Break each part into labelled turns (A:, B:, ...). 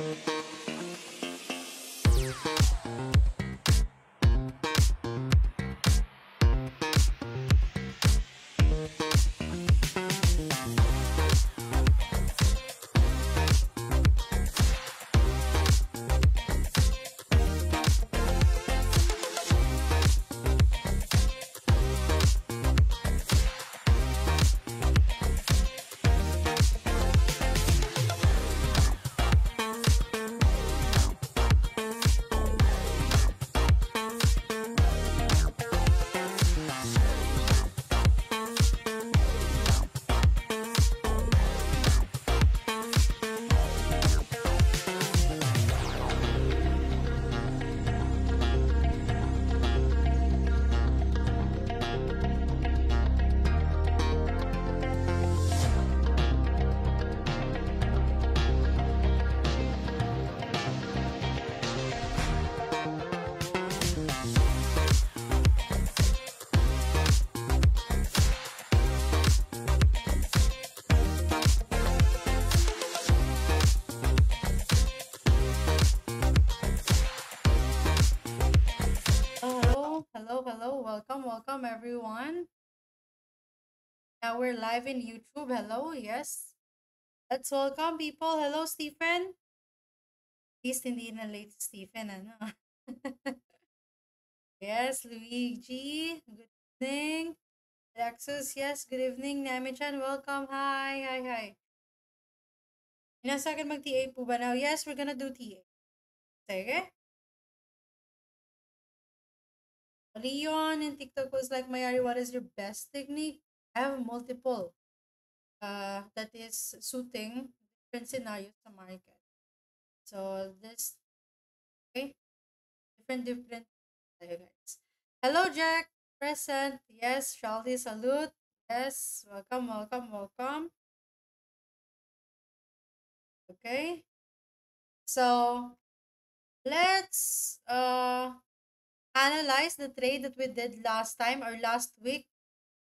A: Oh, we're live in YouTube. Hello, yes. Let's welcome people. Hello, Stephen. At least hindi na late Stephen, ano? yes, Luigi. Good evening. Alexis, yes, good evening. Nami-chan, welcome. Hi, hi, hi. Inasa akin mag-TA po ba now? Yes, we're gonna do TA. Sige. Leon in TikTok was like, Mayari, what is your best technique? I have multiple. Uh, that is suiting different scenarios sa market. So this, okay, different different. Hello, Jack. Present. Yes, Shalty, salute. Yes, welcome, welcome, welcome. Okay. So let's uh analyze the trade that we did last time or last week.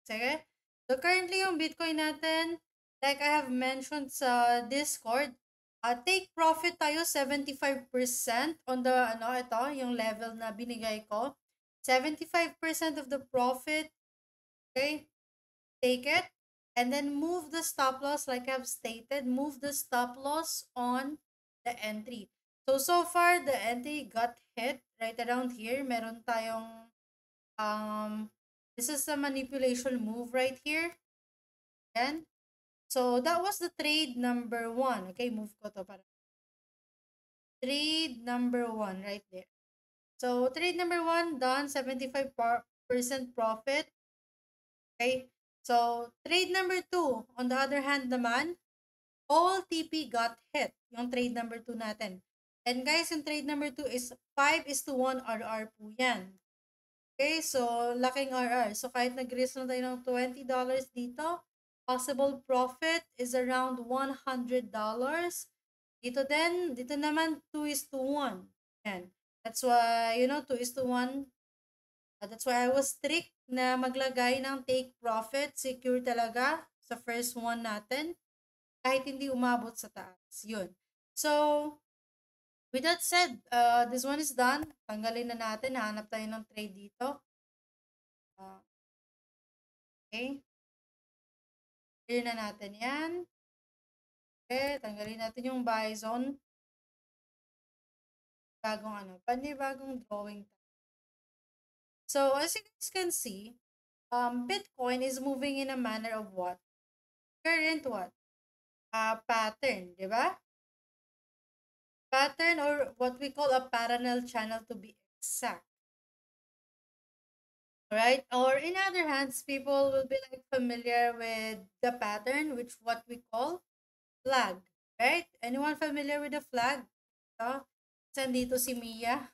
A: Sige. So, currently yung Bitcoin natin, like I have mentioned sa Discord, uh, take profit tayo 75% on the, ano, ito, yung level na binigay ko. 75% of the profit, okay, take it, and then move the stop loss like I've stated, move the stop loss on the entry. So, so far, the entry got hit right around here. Meron tayong, um, this is a manipulation move right here. Yan. So, that was the trade number one. Okay, move ko to para. Trade number one right there. So, trade number one done, 75% profit. Okay. So, trade number two, on the other hand naman, all TP got hit. Yung trade number two natin. And guys, yung trade number 2 is 5 is to 1 RR po yan. Okay, so laking RR. So kahit nag-risk na tayo ng $20 dito, possible profit is around $100. Dito din, dito naman 2 is to 1. Yan. That's why, you know, 2 is to 1. Uh, that's why I was strict na maglagay ng take profit, secure talaga sa first one natin. Kahit hindi umabot sa taas. Yun. So, With that said, uh, this one is done. Tanggalin na natin. Hanap tayo ng trade dito. Uh, okay. Clear na natin yan. Okay, tanggalin natin yung zone. Bagong ano, panibagong drawing. So, as you guys can see, um, Bitcoin is moving in a manner of what? Current what? Uh, pattern, di ba? Pattern or what we call a parallel channel to be exact. Right? Or in other hands, people will be like familiar with the pattern, which what we call flag. Right? Anyone familiar with the flag? So, sandito si Mia.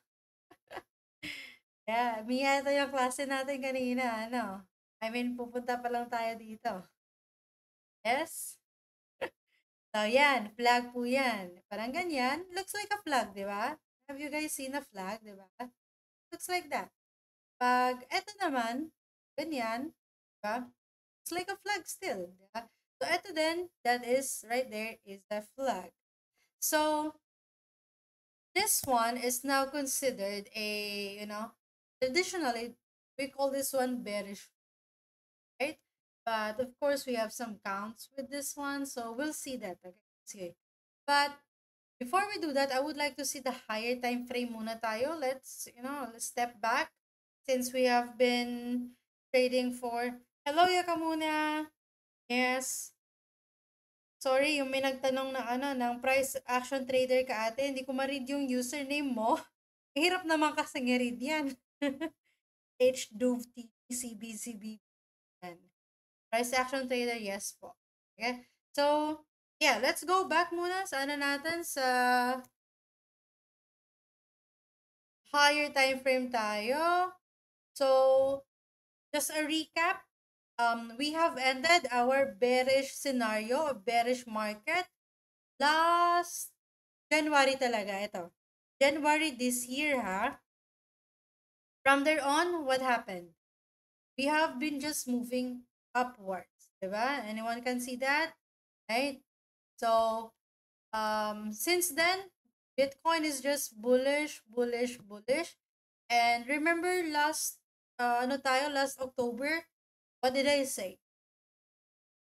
A: yeah, Mia, ito yung klase natin kanina. Ano? I mean, pupunta pa lang tayo dito. Yes? So, yan. Flag po yan. Parang ganyan. Looks like a flag, di ba? Have you guys seen a flag, di ba? Looks like that. Pag eto naman, ganyan, di ba? Looks like a flag still, di ba? So, eto din, that is, right there, is the flag. So, this one is now considered a, you know, traditionally, we call this one bearish, right? But of course, we have some counts with this one, so we'll see that. Okay, see. But before we do that, I would like to see the higher time frame muna tayo. Let's, you know, let's step back since we have been trading for... Hello, Yakamuna! Yes. Sorry, yung may nagtanong na ano, ng price action trader ka ate, hindi ko ma-read yung username mo. Hirap naman kasi nga-read yan. HDOVTCBCB. Price action trader, yes po. Okay? So, yeah, let's go back muna sa ano natin sa higher time frame tayo. So, just a recap. Um, we have ended our bearish scenario, bearish market last January talaga. Ito. January this year, ha? From there on, what happened? We have been just moving upwards. Diba? Anyone can see that? Right? So, um, since then, Bitcoin is just bullish, bullish, bullish. And remember last, uh, ano tayo, last October, what did I say?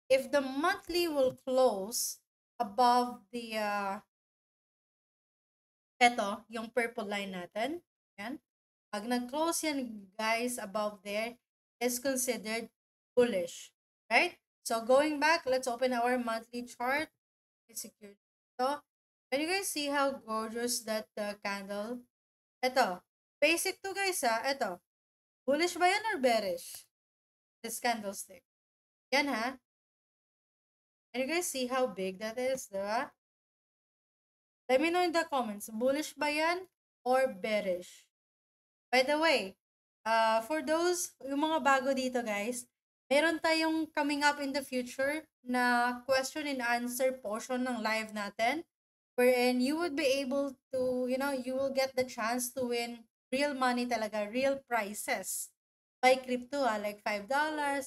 A: If the monthly will close above the, uh, eto, yung purple line natin, yan. Pag nag-close yan, guys, above there, is considered bullish, right? So going back, let's open our monthly chart. Secure. So, can you guys see how gorgeous that uh, candle? Ito, basic to guys ha, ito. Bullish ba yan or bearish? This candlestick. Yan ha. Can you guys see how big that is, diba? Let me know in the comments, bullish ba yan or bearish? By the way, uh, for those, yung mga bago dito guys, meron tayong coming up in the future na question and answer portion ng live natin wherein you would be able to, you know, you will get the chance to win real money talaga, real prices by crypto ah, like $5,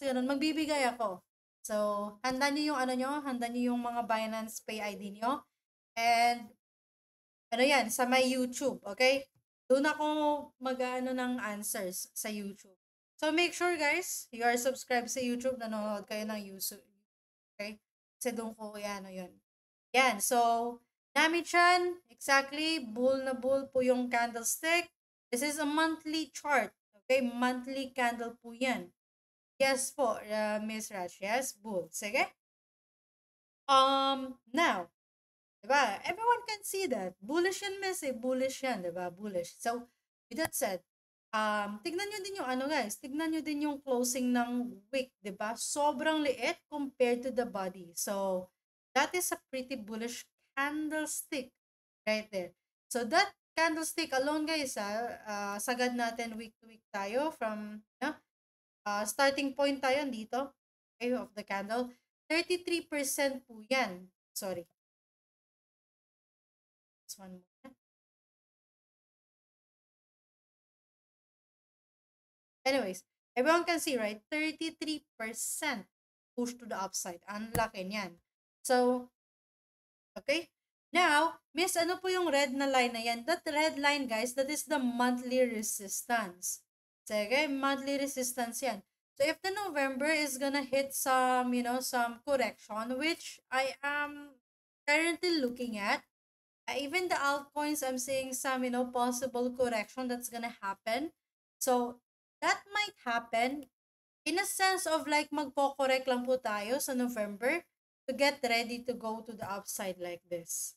A: ganun, magbibigay ako. So, handa niyo yung ano nyo, handa niyo yung mga Binance Pay ID nyo. And, ano yan, sa my YouTube, okay? Doon ako mag-ano ng answers sa YouTube. So, make sure guys, you are subscribed sa YouTube, nanonood kayo ng YouTube. Okay? Kasi doon ko, yan, o yun. Yan, so, Nami chan, exactly, bull na bull po yung candlestick. This is a monthly chart. Okay, monthly candle po yan. Yes po, uh, Miss Raj. Yes, bull. Sige. Um, now, diba? Everyone can see that. Bullish yan, miss eh. Bullish yan, diba? Bullish. So, with that said, um, tignan nyo din yung ano guys, tignan nyo din yung closing ng wick, ba? Sobrang liit compared to the body. So, that is a pretty bullish candlestick right there. So, that candlestick alone guys, ah, uh, sagad natin week to week tayo from, know, uh, starting point tayo dito, okay, of the candle. 33% po yan. Sorry. This one. Anyways, everyone can see, right? 33% push to the upside. Ang laki niyan. So, okay? Now, miss, ano po yung red na line na yan? That red line, guys, that is the monthly resistance. Sige, monthly resistance yan. So, if the November is gonna hit some, you know, some correction, which I am currently looking at, uh, even the altcoins, I'm seeing some, you know, possible correction that's gonna happen. So, that might happen in a sense of like magko-correct lang po tayo sa November to get ready to go to the upside like this.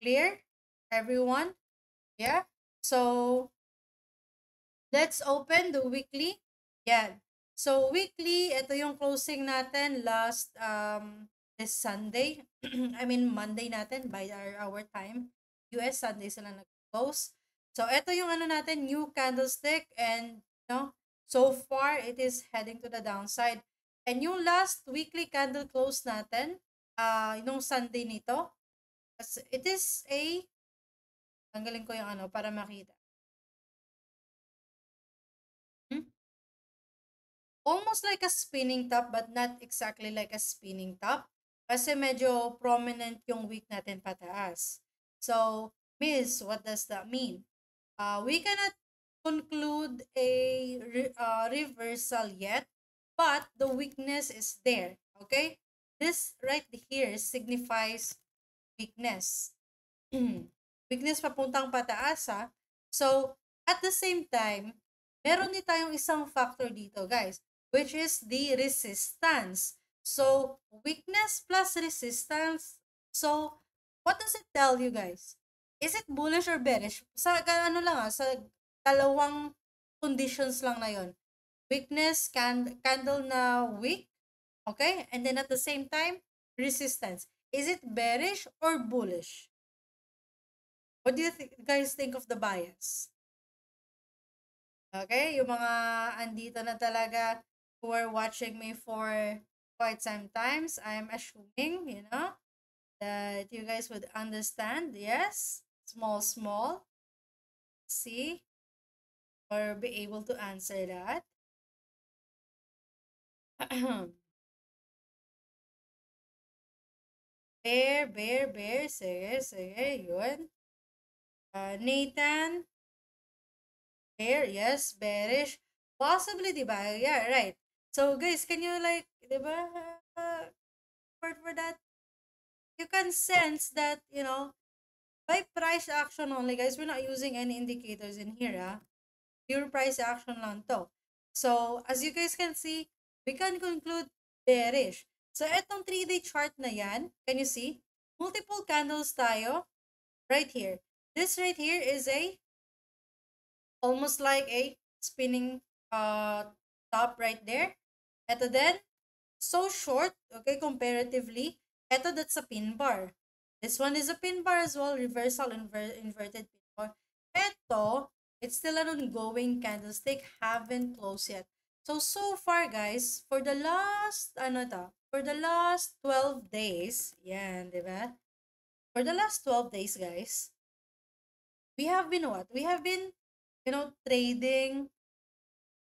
A: Clear? Everyone? Yeah? So, let's open the weekly. Yeah. So, weekly, ito yung closing natin last um, this Sunday. I mean, Monday natin by our, our time. US Sunday sila nag-close. So, ito yung ano natin, new candlestick and No? So far, it is heading to the downside. And yung last weekly candle close natin, uh, yung Sunday nito, it is a, tanggalin ko yung ano para makita. Hmm? Almost like a spinning top but not exactly like a spinning top. Kasi medyo prominent yung wick natin pataas. So, Miss, what does that mean? Uh, we cannot conclude a re- uh, reversal yet, but the weakness is there. Okay? This right here signifies weakness. weakness papuntang pataas ha. So, at the same time, meron din tayong isang factor dito, guys, which is the resistance. So, weakness plus resistance. So, what does it tell you guys? Is it bullish or bearish? Sa ano lang ah, sa dalawang conditions lang na yon. Weakness, can, candle na weak, okay? And then at the same time, resistance. Is it bearish or bullish? What do you th- guys think of the bias? Okay, yung mga andito na talaga who are watching me for quite some times, I'm assuming, you know, that you guys would understand. Yes, small, small. See? Or be able to answer that. bear, bear, bear. Sige, sige. Yun. Uh, Nathan. Bear, yes. Bearish. Possibly, di? Yeah, right. So, guys, can you like, di ba? Uh, for, for that, you can sense that, you know, by price action only, guys, we're not using any indicators in here, ah. Pure price action lang to. So, as you guys can see, we can conclude bearish. So, etong 3-day chart na yan, can you see? Multiple candles tayo right here. This right here is a almost like a spinning uh, top right there. Ito then, so short, okay, comparatively. Ito, that's a pin bar. This one is a pin bar as well, reversal inver inverted pin bar. Ito, it's still an ongoing candlestick, haven't closed yet. So, so far guys, for the last, ano to, for the last 12 days, yan, di ba? For the last 12 days, guys, we have been what? We have been, you know, trading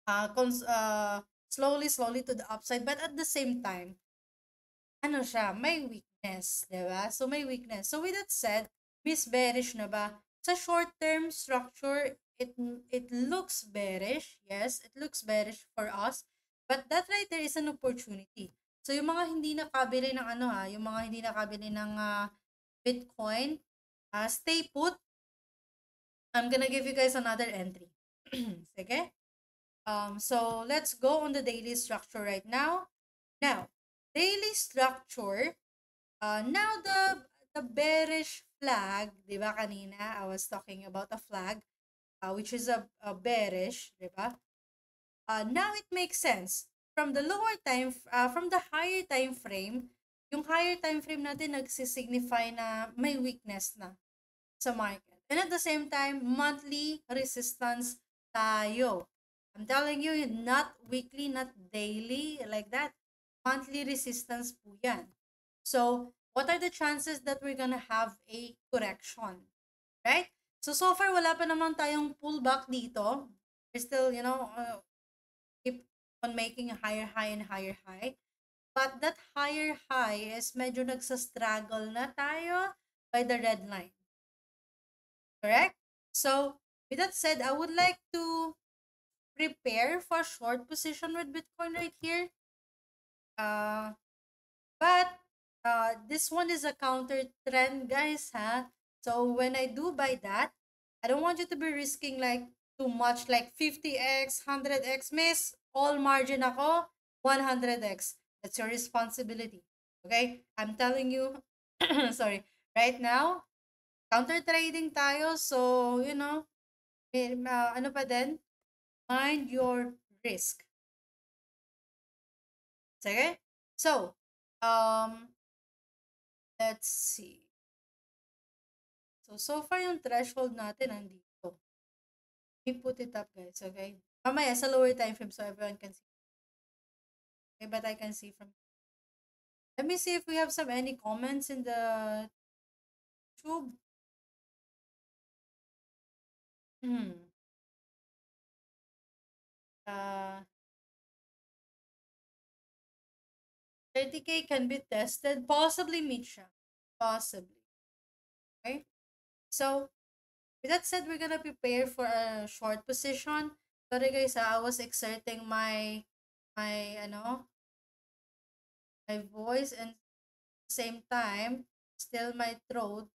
A: uh, cons- uh, slowly, slowly to the upside. But at the same time, ano siya, may weakness, di ba? So, may weakness. So, with that said, Miss Bearish na ba? Sa short-term structure, it it looks bearish. Yes, it looks bearish for us. But that right there is an opportunity. So, yung mga hindi nakabili ng ano ha, yung mga hindi nakabili ng uh, Bitcoin, uh, stay put. I'm gonna give you guys another entry. Sige? Um, so, let's go on the daily structure right now. Now, daily structure, uh, now the the bearish flag, di ba kanina, I was talking about a flag, uh, which is a, a bearish, di ba? Uh, now it makes sense. From the lower time, uh, from the higher time frame, yung higher time frame natin nagsisignify na may weakness na sa market. And at the same time, monthly resistance tayo. I'm telling you, not weekly, not daily, like that. Monthly resistance po yan. So, what are the chances that we're gonna have a correction? Right? So, so far, wala pa naman tayong pullback dito. We're still, you know, uh, keep on making a higher high and higher high. But that higher high is medyo nagsa-struggle na tayo by the red line. Correct? So, with that said, I would like to prepare for short position with Bitcoin right here. Uh, but uh, this one is a counter trend, guys, huh? So when I do buy that, I don't want you to be risking like too much, like 50x, 100x, miss, all margin ako, 100x. That's your responsibility. Okay? I'm telling you, sorry, right now, counter trading tayo, so, you know, uh, ano pa din, mind your risk. Sige? So, um, let's see. So, so far yung threshold natin nandito. Let me put it up, guys, okay? Mamaya, sa lower time frame so everyone can see. Okay, but I can see from... Let me see if we have some any comments in the tube. Hmm. Uh, 30k can be tested. Possibly meet. Possibly. Okay? So, With that said, we're gonna prepare for a short position. Sorry guys, ah, I was exerting my my ano my voice and same time still my throat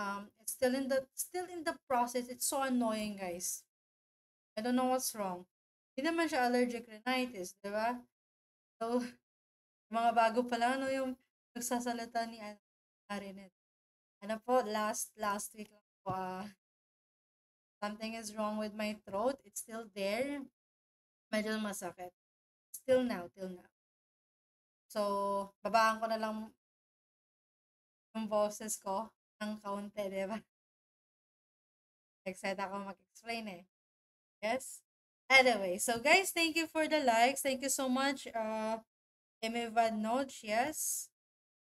A: um it's still in the still in the process. It's so annoying guys. I don't know what's wrong. Hindi naman siya allergic rhinitis, di ba? So, mga bago pa lang, ano yung nagsasalita ni Arinet. Ano po, last, last week lang po, ah, something is wrong with my throat. It's still there. Medyo masakit. Still now, till now. So, babaan ko na lang yung boses ko ng kaunti, di ba? Excited ako mag-explain eh. Yes? Anyway, so guys, thank you for the likes. Thank you so much. Uh, Emivad Nodge, yes.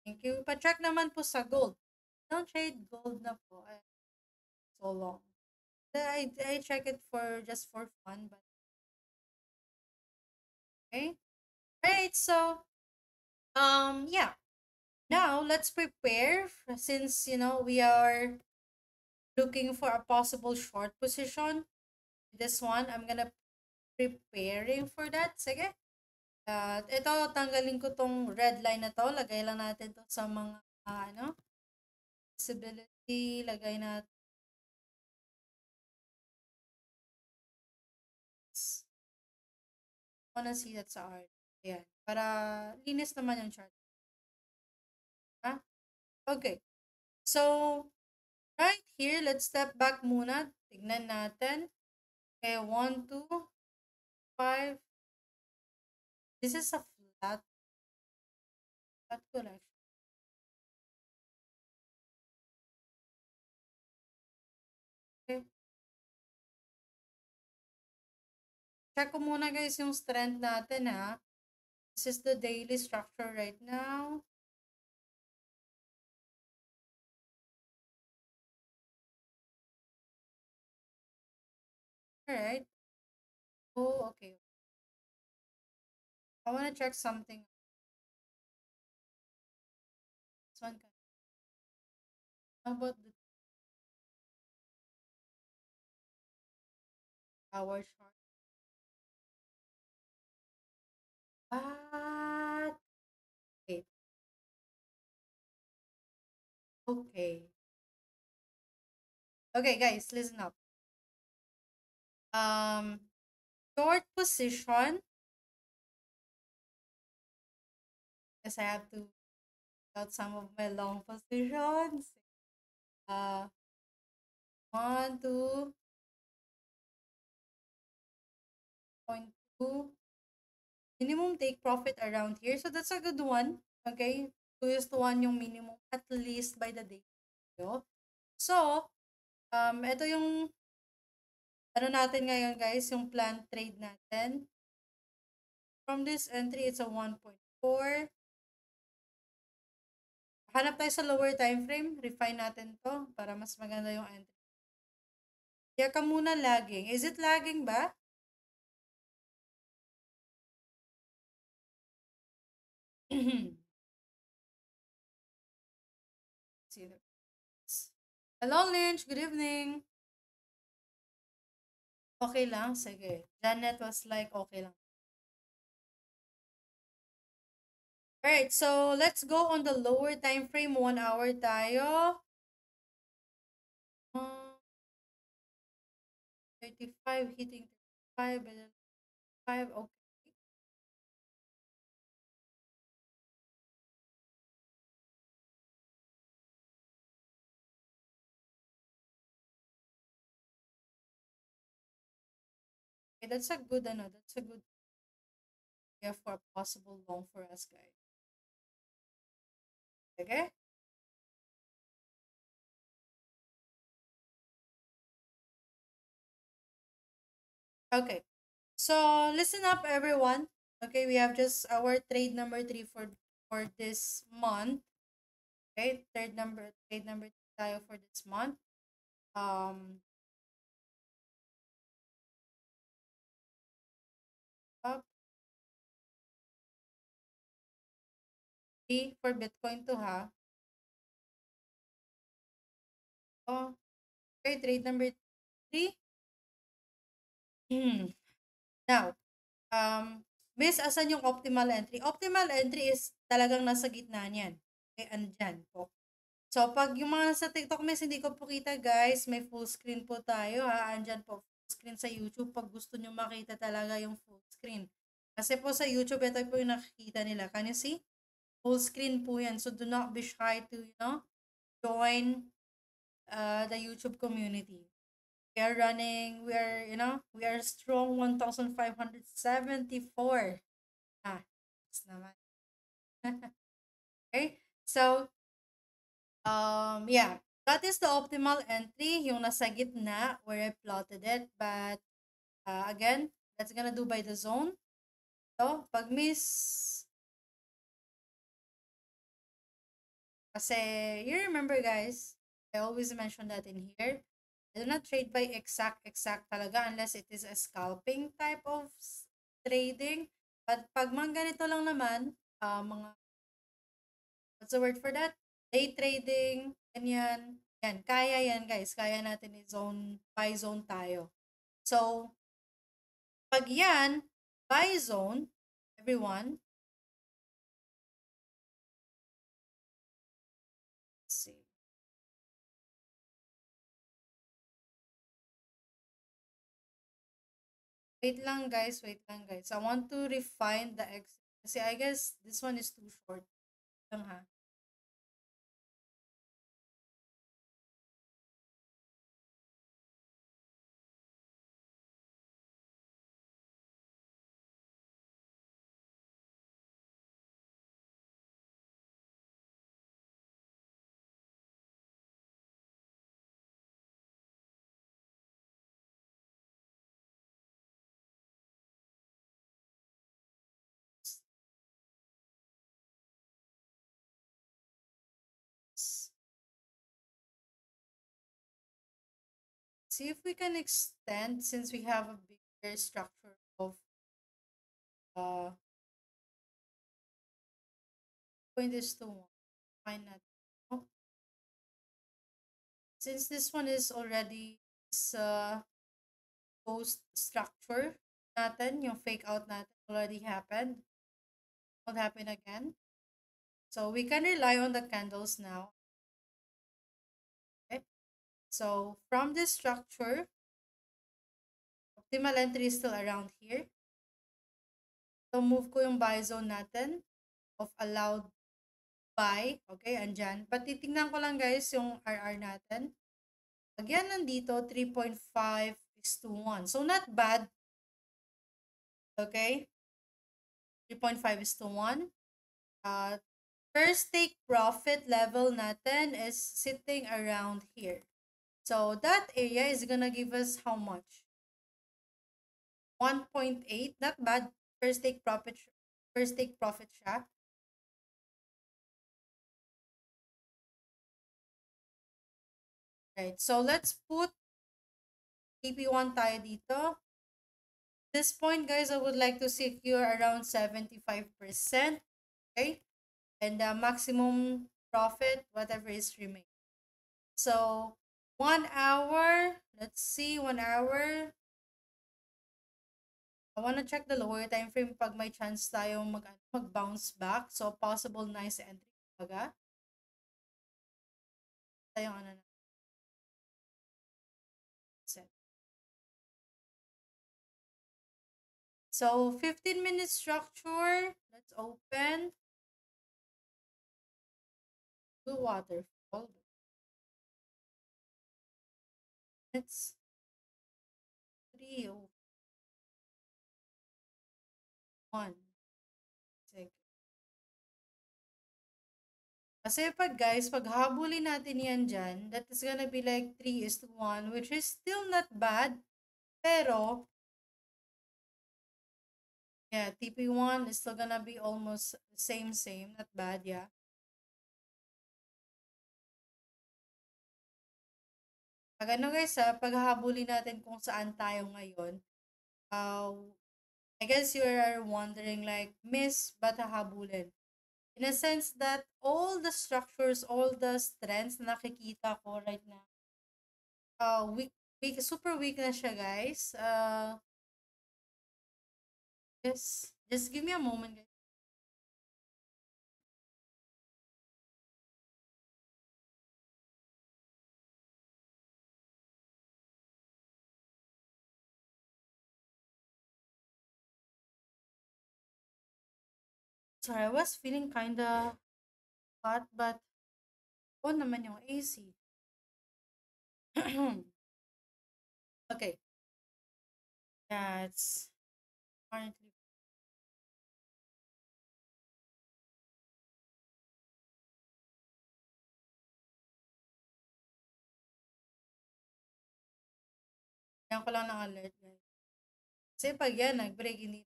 A: Thank you. Pa-check naman po sa gold. Don't trade gold na po. Eh, so long. I, I check it for just for fun, but okay. Alright, so um yeah. Now let's prepare since you know we are looking for a possible short position. This one, I'm gonna preparing for that. Sige. At ito, tanggalin ko tong red line na to. Lagay lang natin to sa mga, uh, ano, visibility. Lagay natin. Wanna see that sa art. Ayan. Para linis naman yung chart. Ha? Okay. So, right here, let's step back muna. Tignan natin. Okay, 1, 2, 5. This is a flat, flat collection. Check ko muna guys yung strength natin ha. This is the daily structure right now. Alright. Oh, okay. I want to check something. This one. How about the hour chart? What? Okay. Okay. Okay, guys, listen up. Um, short position. Because I have to out some of my long positions. Uh, one, two, point two. Minimum take profit around here. So that's a good one. Okay? 2 is to 1 yung minimum at least by the day. So, um, ito yung ano natin ngayon guys, yung plan trade natin. From this entry, it's a 1.4. Hanap tayo sa lower time frame. Refine natin to para mas maganda yung entry. Kaya ka muna lagging. Is it lagging ba? Hello, Lynch. Good evening. Okay lang? Sige. Janet was like, okay lang. Alright, so let's go on the lower time frame. One hour tayo. Uh, 35, hitting 35, 5, okay. Okay, that's a good, ano, that's a good idea for a possible loan for us, guys. Okay? Okay. So, listen up, everyone. Okay, we have just our trade number three for for this month. Okay, third number, trade number tayo for this month. Um, for Bitcoin to ha. Oh, Okay, trade number three. Hmm. Now, um, miss, asan yung optimal entry? Optimal entry is talagang nasa gitna niyan. Okay, andyan po. So, pag yung mga nasa TikTok, miss, hindi ko po kita, guys. May full screen po tayo, ha? Andyan po, full screen sa YouTube pag gusto nyo makita talaga yung full screen. Kasi po sa YouTube, ito po yung nakikita nila. Can you see? Full screen po yan. So, do not be shy to, you know, join uh, the YouTube community. We are running, we are, you know, we are strong 1,574. Ah, yes naman. okay, so, um, yeah, that is the optimal entry, yung nasa gitna where I plotted it. But, uh, again, that's gonna do by the zone. So, pag miss, kasi, you remember guys, I always mention that in here, I do not trade by exact, exact talaga unless it is a scalping type of trading. But pag mga ganito lang naman, uh, mga, what's the word for that? Day trading, ganyan, yan, kaya yan guys, kaya natin i-zone, by zone tayo. So, pag yan, by zone, everyone. Wait lang guys, wait lang guys. I want to refine the X. Kasi I guess this one is too short. Lang ha. See if we can extend since we have a bigger structure of uh point is to one. Why not? Oh. Since this one is already this uh post structure natin, yung fake out natin already happened. Won't happen again. So we can rely on the candles now. So from this structure, optimal entry is still around here. So move ko yung buy zone natin of allowed buy. Okay, andyan. But titingnan ko lang guys yung RR natin. Again, nandito, 3.5 is to 1. So not bad. Okay. 3.5 is to 1. Uh, first take profit level natin is sitting around here. So that area is gonna give us how much? 1.8. Not bad. First take profit. First take profit siya. Right. So let's put TP1 tayo dito. This point, guys, I would like to secure around 75%. Okay. And the maximum profit, whatever is remaining. So one hour. Let's see, one hour. I want to check the lower time frame pag may chance tayo mag, mag-bounce back. So, possible nice entry. Baga. Tayo ano na. So, 15 minute structure. Let's open. Do waterfall. It's three oh one. Sige. Kasi pag guys, pag habulin natin yan dyan, that is gonna be like 3 is to 1, which is still not bad. Pero, yeah, TP1 is still gonna be almost same, same. Not bad, yeah. Pag ano guys, ha, paghahabulin natin kung saan tayo ngayon, uh, I guess you are wondering like, miss, ba't hahabulin? In a sense that all the structures, all the strengths na nakikita ko right now, uh, weak, weak, super weak na siya, guys. Uh, just, just give me a moment, guys. Sorry, I was feeling kinda hot, but oh naman yung AC. okay. It's currently Yan ko lang ng alert, guys. Kasi pag yan, nag-break, hindi.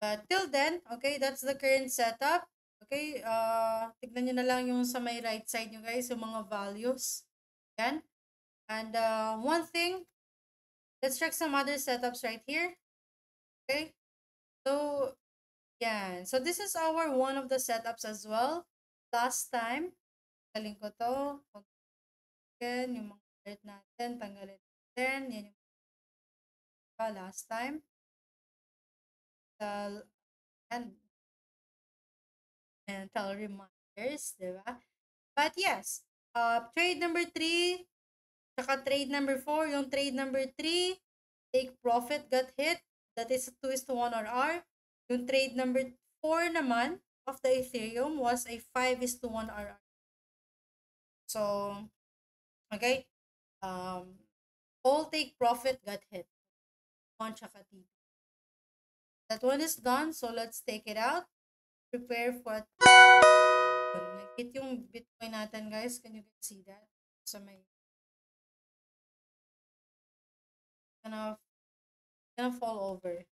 A: But till then, okay, that's the current setup. Okay, uh, tignan nyo na lang yung sa may right side nyo, guys, yung mga values. Yan. And uh, one thing, let's check some other setups right here. Okay. So, yan. So, this is our one of the setups as well. Last time, galing ko to. Again, yung mga alert natin, tanggalin natin. Yan yung last time. Uh, and mental reminders, di ba? But yes, uh, trade number 3, saka trade number 4, yung trade number 3, take profit got hit, that is 2 is to 1 RR. Yung trade number 4 naman of the Ethereum was a 5 is to 1 RR. So, okay, um, all take profit got hit. 1 tsaka TP. That one is done, so let's take it out. Prepare for Nag-hit yung Bitcoin natin, guys. Can you see that? Sa may gonna gonna fall over.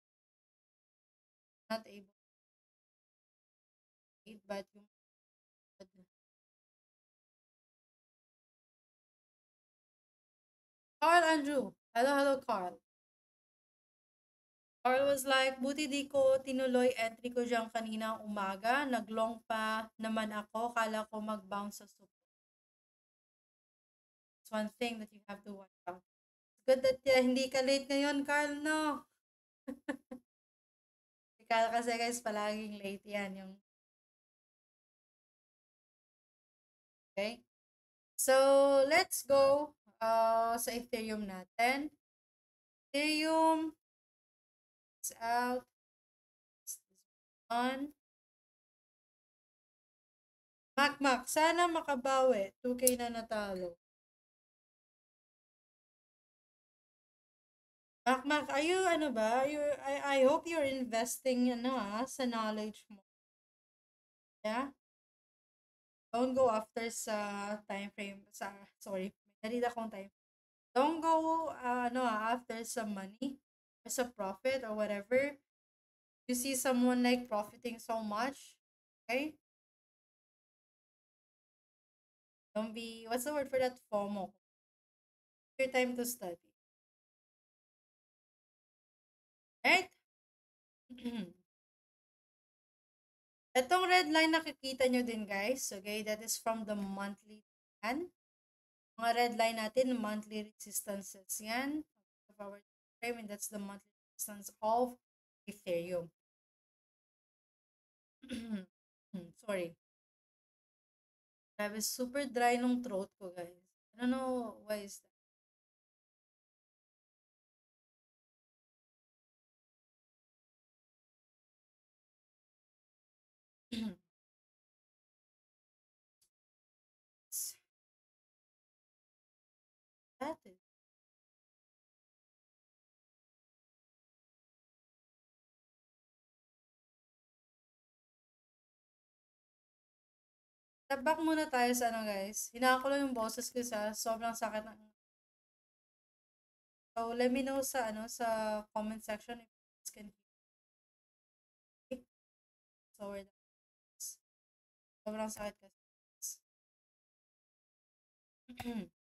A: Not able to but yung Carl Andrew. Hello, hello, Carl. Carl was like, buti di ko tinuloy entry ko dyan kanina umaga. Naglong pa naman ako. Kala ko mag-bounce sa support. It's one thing that you have to watch out. It's good that uh, hindi ka late ngayon, Carl, no? Ikaw kasi guys, palaging late yan. Yung... Okay? So, let's go uh, sa Ethereum natin. Ethereum is out. This one. Mac, sana makabawi. 2K na natalo. Mac, are you, ano ba? You, I, I hope you're investing, ano ah, sa knowledge mo. Yeah? Don't go after sa time frame, sa, sorry, Narid akong time. Don't go, uh, ano, after some money or sa profit or whatever. You see someone like profiting so much, okay? Don't be, what's the word for that? FOMO. Your time to study. Right? Itong red line nakikita nyo din guys. Okay, that is from the monthly plan. Mga red line natin, monthly resistances yan. Of our and that's the monthly resistance of Ethereum. Sorry. Grabe, super dry nung throat ko, guys. I don't know why is that Tabak muna tayo sa ano guys. Hinaka yung boses ko sa sobrang sakit ng So, let me know sa ano sa comment section if you can hear. So, we're Sobrang sakit kasi.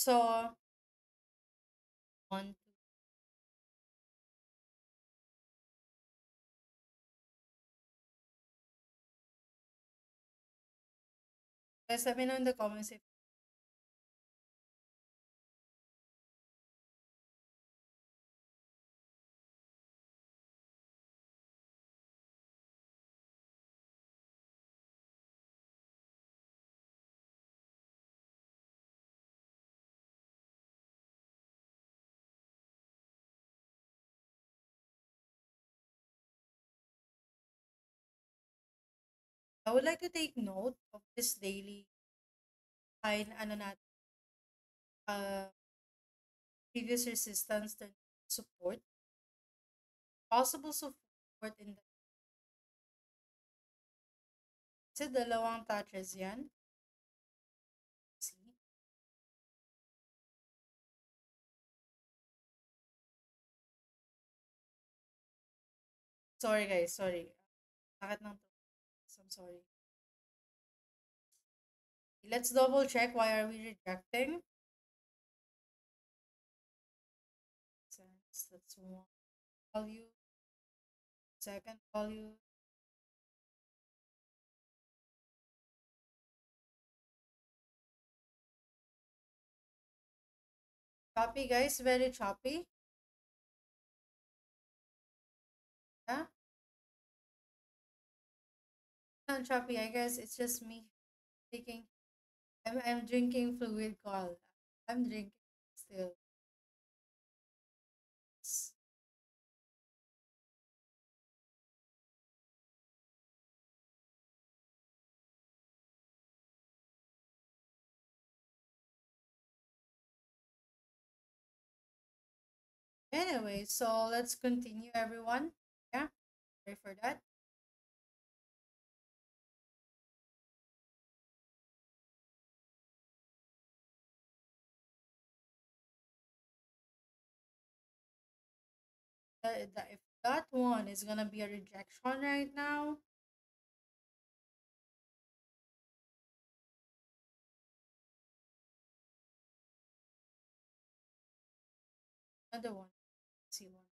A: So, one, guys, let me know in the comments I would like to take note of this daily line, ano natin, uh, previous resistance to support, possible support in the kasi dalawang touches yan. Sorry guys, sorry. Sakit ng I'm sorry. Let's double check why are we rejecting. That's one value. Second value. Choppy guys, very choppy. Yeah. Not choppy, I guess it's just me taking I'm I'm drinking fluid call. I'm drinking still. Anyway, so let's continue everyone. Yeah, sorry for that. Uh, that- if that one is gonna be a rejection right now, another one, see one.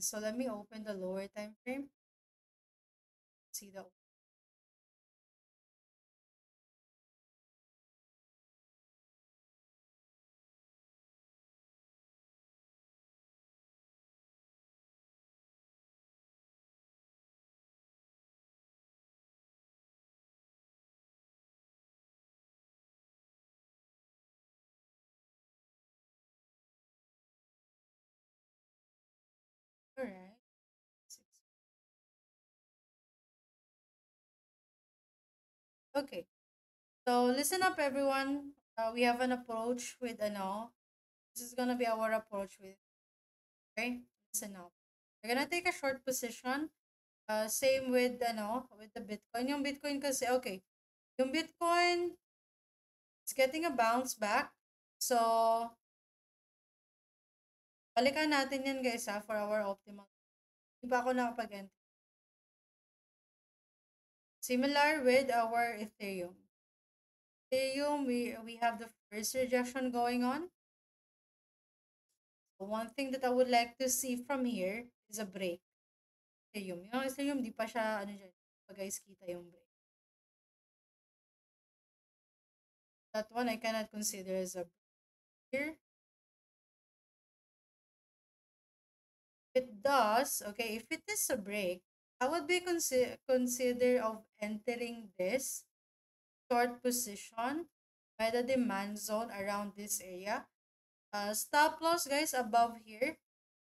A: So let me open the lower time frame. See the Okay. So listen up, everyone. Uh, we have an approach with ano. This is gonna be our approach with. Okay, listen up. We're gonna take a short position. Uh, same with ano with the Bitcoin. Yung Bitcoin kasi okay. Yung Bitcoin it's getting a bounce back. So balikan natin yan guys ha for our optimal. Hindi pa ako nakapag-enter. Similar with our Ethereum. Ethereum, we, we have the first rejection going on. So one thing that I would like to see from here is a break. Ethereum. Yung Ethereum, di pa siya, ano dyan, pa guys, kita yung break. That one I cannot consider as a break. Here, it does, okay, if it is a break, I would be consi- consider of entering this short position by the demand zone around this area. Uh, stop loss, guys, above here.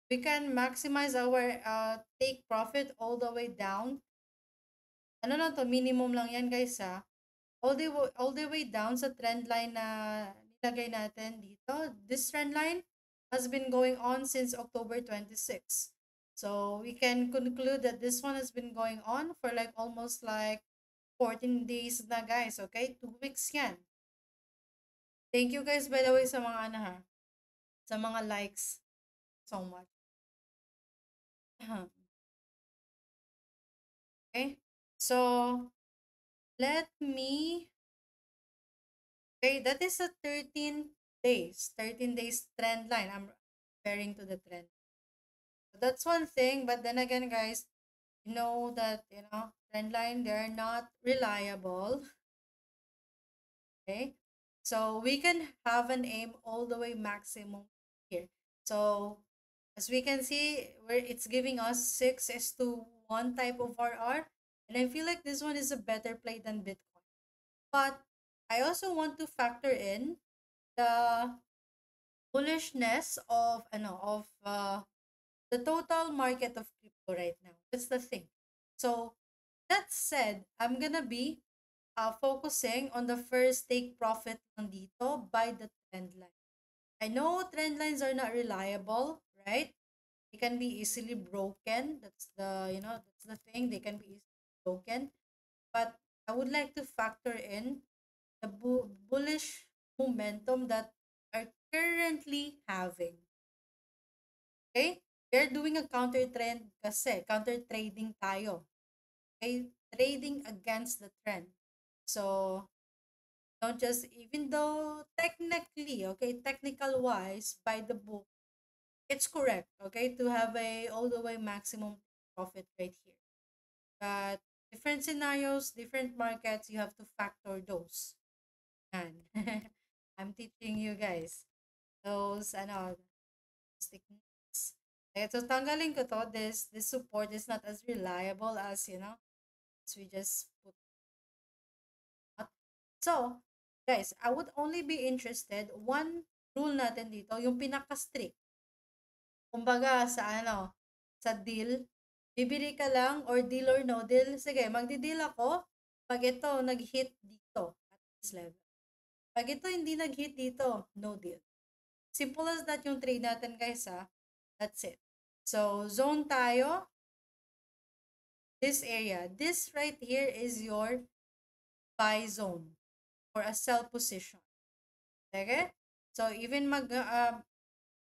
A: We can maximize our uh, take profit all the way down. Ano na to, minimum lang yan, guys, ha? All the, all the way down sa trend line na nilagay natin dito. This trend line has been going on since October 26. So we can conclude that this one has been going on for like almost like 14 days na guys, okay? 2 weeks yan. Thank you guys by the way sa mga ano ha, sa mga likes. so much. okay. So let me okay, that is a 13 days. 13 days trend line. I'm referring to the trend. That's one thing, but then again, guys, you know that you know trend line they're not reliable. Okay. So we can have an aim all the way maximum here. So as we can see, where it's giving us 6 is to 1 type of RR. And I feel like this one is a better play than Bitcoin. But I also want to factor in the bullishness of ano of uh, the total market of crypto right now. That's the thing. So that said, I'm gonna be uh, focusing on the first take profit on dito by the trend line. I know trend lines are not reliable, right? They can be easily broken. That's the, you know, that's the thing. They can be easily broken. But I would like to factor in the bu- bullish momentum that are currently having. Okay? We're doing a counter trend kasi, counter trading tayo. Okay? Trading against the trend. So, don't just, even though technically, okay, technical wise, by the book, it's correct, okay, to have a all the way maximum profit right here. But different scenarios, different markets, you have to factor those. And I'm teaching you guys those, ano, techniques. Okay, so tanggalin ko to, this, this support is not as reliable as, you know, as we just put So, guys, I would only be interested, one rule natin dito, yung pinaka-strict. Kumbaga, sa ano, sa deal, bibili ka lang or deal or no deal. Sige, magdi-deal ako pag ito nag-hit dito at this level. Pag ito hindi nag-hit dito, no deal. Simple as that yung trade natin, guys, ha? That's it. So, zone tayo. This area. This right here is your buy zone or a sell position. Okay? So, even mag, uh,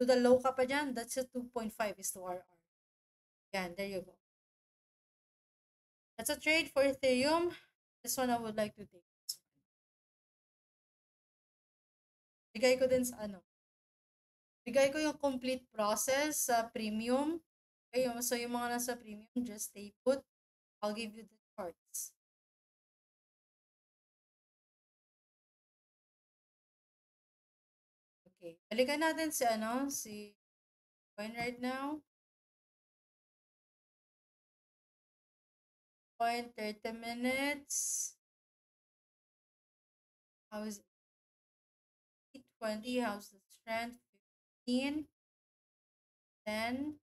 A: to the low ka pa dyan, that's a 2.5 is to RR. Yan, there you go. That's a trade for Ethereum. This one I would like to take. Bigay ko din sa ano. Bigay ko yung complete process sa premium. Okay, so yung mga nasa premium, just stay put. I'll give you the charts. Okay. Balikan natin si ano, si coin right now. Coin 30 minutes. How is it? 20, how's the strength? 15. Then,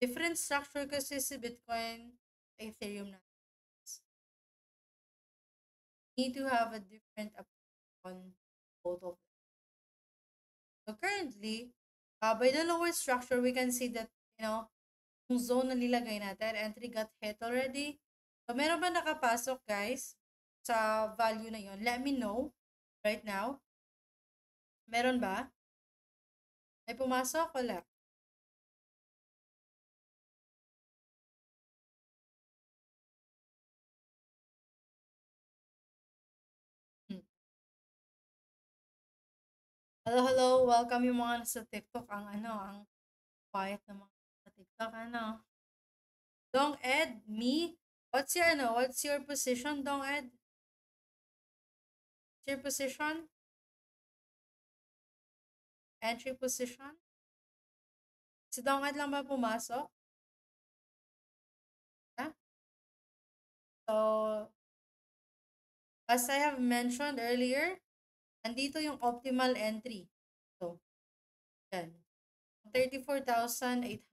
A: different structure kasi si Bitcoin, Ethereum na. Need to have a different approach on both of them. So currently, uh, by the lower structure, we can see that, you know, yung zone na nilagay natin, entry got hit already. So meron ba nakapasok, guys, sa value na yon? Let me know right now. Meron ba? May pumasok? Wala. Hello, hello. Welcome yung mga nasa TikTok. Ang ano, ang quiet na mga sa TikTok. Ano? Dong Ed, me? What's your, ano, what's your position, Dong Ed? What's your position? Entry position? Si Dong Ed lang ba pumasok? So, as I have mentioned earlier, andito yung optimal entry. So, yan. 34,828.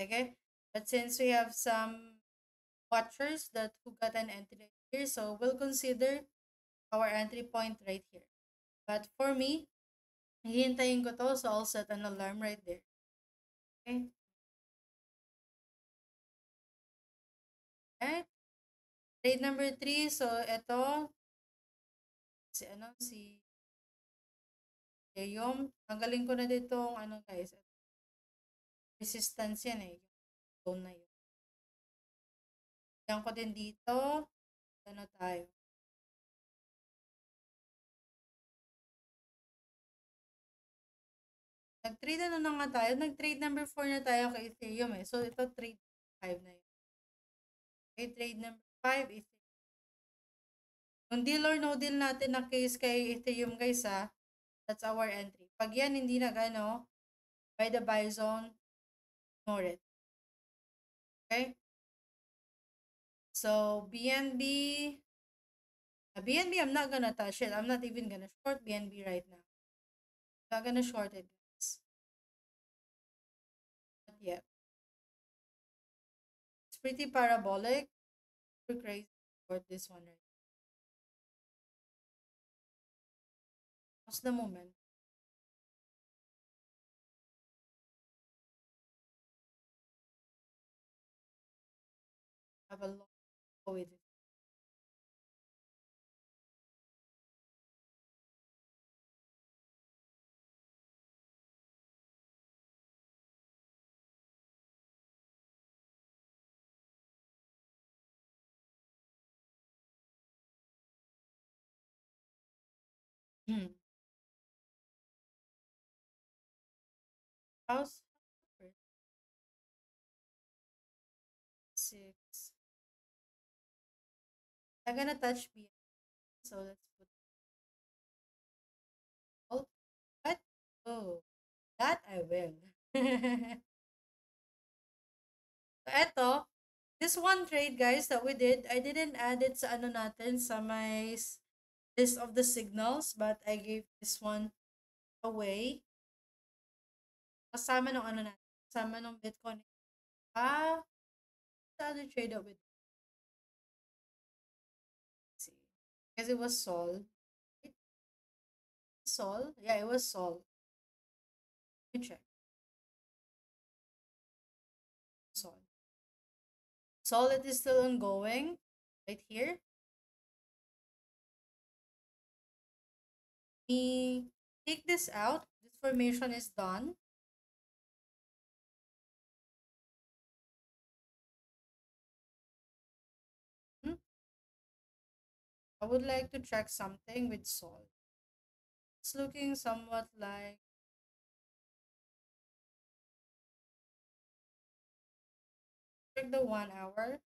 A: Okay? But since we have some watchers that who got an entry here, so we'll consider our entry point right here. But for me, hihintayin ko to, so I'll set an alarm right there. Okay? Right? Trade number 3, so ito, si ano, si Ethereum. Tanggalin ko na dito ano guys. Resistance yan eh. Zone na yun. Yan ko din dito. Ano tayo? Nag-trade ano na nga tayo? Nag-trade number 4 na tayo kay Ethereum eh. So, ito trade 5 na yun. Okay, trade number 5, Ethereum. Yung deal or no deal natin na case kay Ethereum guys ha, that's our entry. Pag yan hindi na gano, by the buy zone, ignore it. Okay? So, BNB, uh, BNB, I'm not gonna touch it. I'm not even gonna short BNB right now. I'm not gonna short it, pretty parabolic. Super crazy for this one right What's the moment? Have a long go with it. Hmm. How's six? I'm gonna touch B. So let's put alt. What? Oh, that I will. so eto, this one trade guys that we did, I didn't add it sa ano natin sa my list of the signals, but I gave this one away. Kasama nung ano natin, kasama nung Bitcoin. Ah, the other trade did. See. Because it was Sol. Right? Sol? Yeah, it was Sol. Let me check. Sol. Sol, it is still ongoing. Right here. We take this out. This formation is done. Hmm? I would like to check something with salt. It's looking somewhat like check the one hour.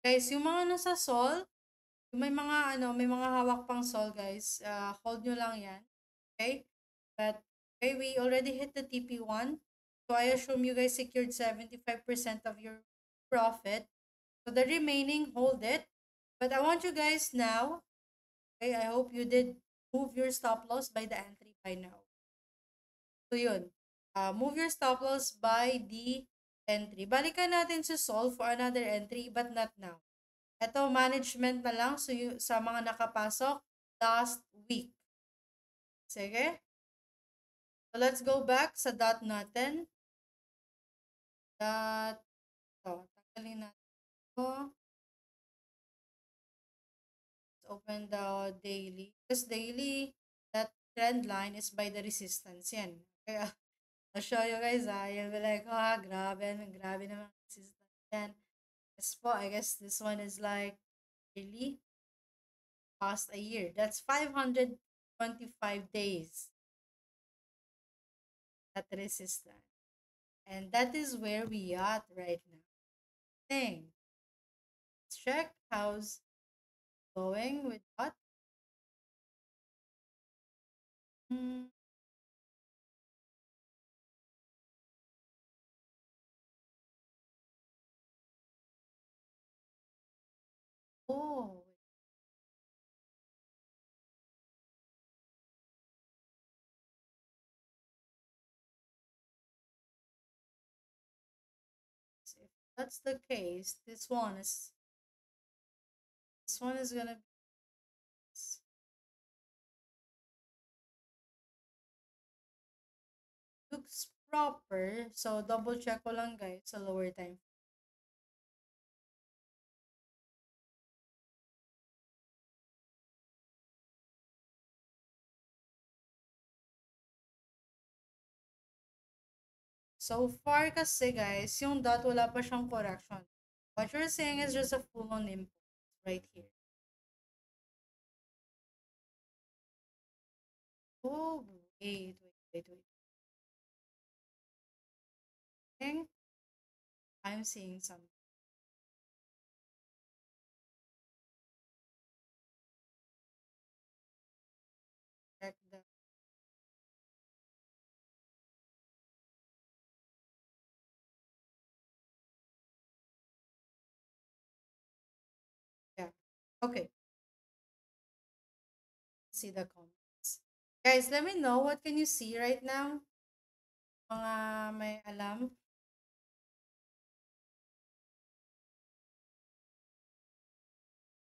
A: Guys, yung mga nasa Sol, yung may mga ano, may mga hawak pang Sol, guys. Uh, hold nyo lang yan. Okay? But, okay, we already hit the TP1. So, I assume you guys secured 75% of your profit. So, the remaining, hold it. But I want you guys now, okay, I hope you did move your stop loss by the entry by now. So, yun. Uh, move your stop loss by the entry. Balikan natin si Sol for another entry, but not now. Ito, management na lang so, sa mga nakapasok last week. Sige? So, let's go back sa dot natin. Dot, ito, tanggalin natin ito. Let's open the daily. Because daily, that trend line is by the resistance. Yan. Kaya, I'll show you guys ah. You'll be like, oh, grabe, grabe naman resistance yan. Yes po, I guess this one is like really past a year. That's 525 days. That resistance. And that is where we are right now. Thing. Let's check how's going with what. Hmm. Oh, that's the case, this one is this one is gonna looks proper. So double check ko lang guys sa lower time. So far kasi guys, yung dot wala pa siyang correction. What you're saying is just a full-on impulse right here. Oh, wait, wait, wait, wait. I'm seeing something. Okay. See the comments. Guys, let me know what can you see right now? Mga may alam.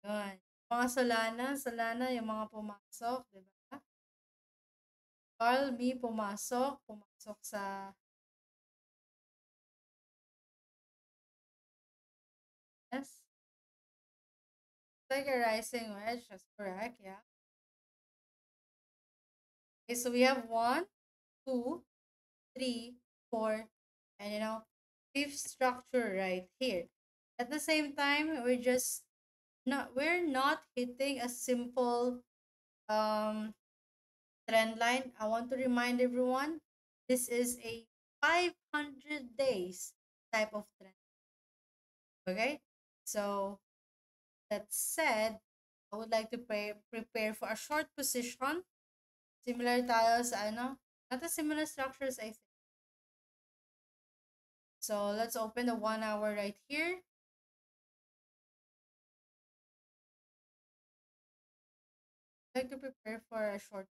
A: Yun. Mga Solana, Solana, yung mga pumasok, di ba? Carl, me, pumasok, pumasok sa Yes. Like a rising wedge, that's correct, yeah. Okay, so we have one, two, three, four, and you know, fifth structure right here. At the same time, we're just not we're not hitting a simple um trend line. I want to remind everyone this is a 500 days type of trend. Okay? So that said, I would like to pre- prepare for a short position. Similar tayo sa ano, not a similar structures I think. So let's open the one hour right here. I like to prepare for a short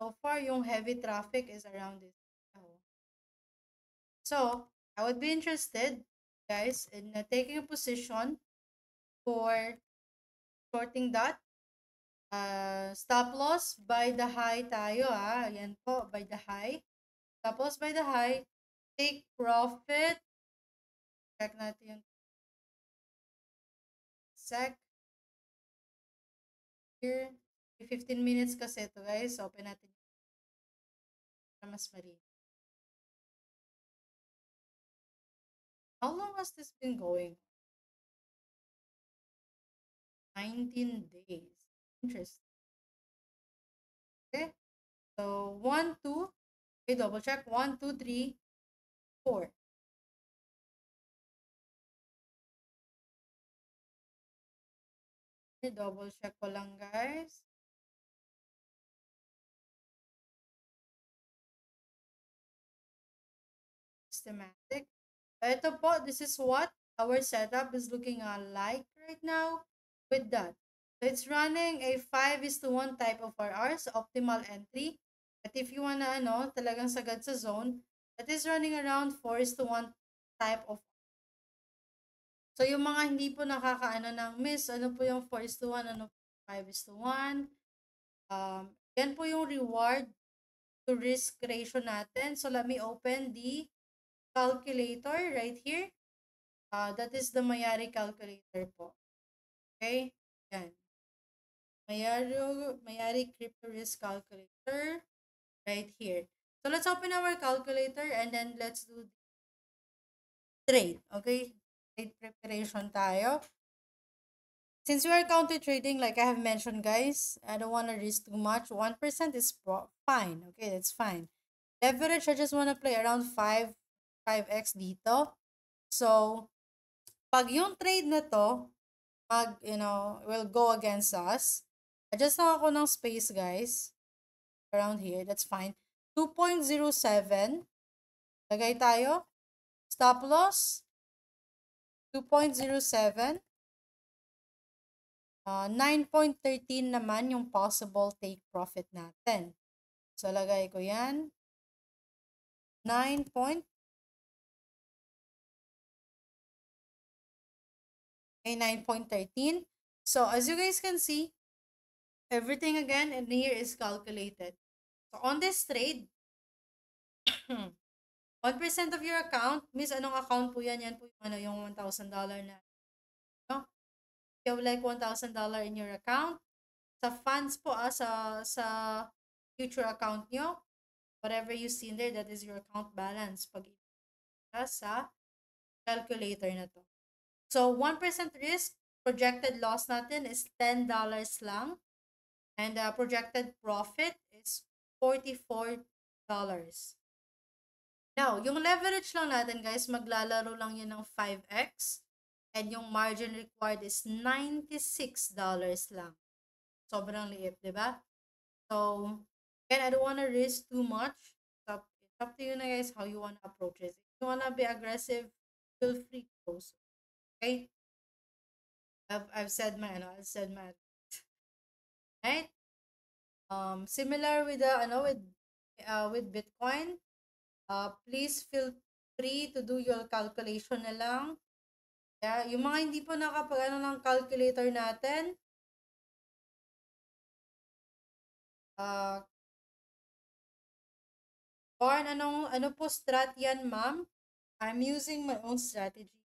A: So far, yung heavy traffic is around this. So, I would be interested, guys, in uh, taking a position for shorting that. Uh, stop loss by the high tayo ah. Ayan po, by the high. Stop loss by the high. Take profit. Check natin yung sec. Here. 15 minutes kasi ito guys. Open natin. Para mas mali. How long has this been going? 19 days. Interesting. Okay. So, 1, 2. Okay, double check. 1, 2, 3, 4. Okay, double check ko lang guys. Systematic. Ito po, this is what our setup is looking like right now with that. So it's running a 5 is to 1 type of RRs, optimal entry. But if you wanna, ano, talagang sagad sa zone, that is running around 4 is to 1 type of So, yung mga hindi po nakakaano ng miss, ano po yung 4 is to 1, ano 5 is to 1. Um, yan po yung reward to risk ratio natin. So, let me open the calculator right here. Uh, that is the Mayari calculator po. Okay? Yan. Mayari, Mayari crypto risk calculator right here. So let's open our calculator and then let's do trade. Okay? Trade preparation tayo. Since we are counter trading, like I have mentioned, guys, I don't want to risk too much. 1% is fine. Okay, that's fine. Leverage, I just want to play around 5 5x dito. So, pag yung trade na to, pag, you know, will go against us, adjust lang ako ng space, guys. around here. That's fine. 2.07. Lagay tayo. Stop loss. 2.07. Uh, 9.13 naman yung possible take profit natin. So, lagay ko yan. 9. Okay, 9.13. So, as you guys can see, everything again in here is calculated. So, on this trade, 1% of your account, miss, anong account po yan? Yan po yung, ano, yung $1,000 na. No? You have like $1,000 in your account. Sa funds po, ah, sa, sa future account nyo, whatever you see in there, that is your account balance. Pag sa calculator na to. So, 1% risk, projected loss natin is $10 lang. And uh, projected profit is $44. Now, yung leverage lang natin guys, maglalaro lang yan ng 5x. And yung margin required is $96 lang. Sobrang liit, di ba? So, again, I don't want to risk too much. It's up, to you na guys how you want to approach it. If you want to be aggressive, feel free to so. Okay? I've, I've said my, ano, I've said my, right? Um, similar with the, ano, with, uh, with Bitcoin, uh, please feel free to do your calculation na lang. Yeah, yung mga hindi po nakapag, ano, ng calculator natin, uh, Barn, anong, ano po strat yan, ma'am? I'm using my own strategy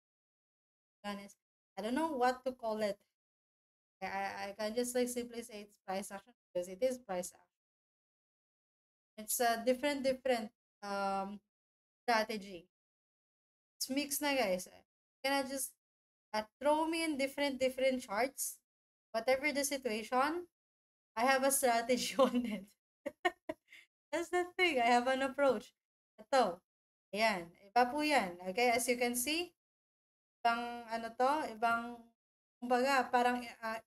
A: honest. I don't know what to call it. I, I can just like simply say it's price action because it is price action. It's a different, different um strategy. It's mixed na guys. Can I just uh, throw me in different, different charts? Whatever the situation, I have a strategy on it. That's the thing. I have an approach. Ito. Ayan. Iba po yan. Okay, as you can see, ibang ano to, ibang kumbaga parang uh,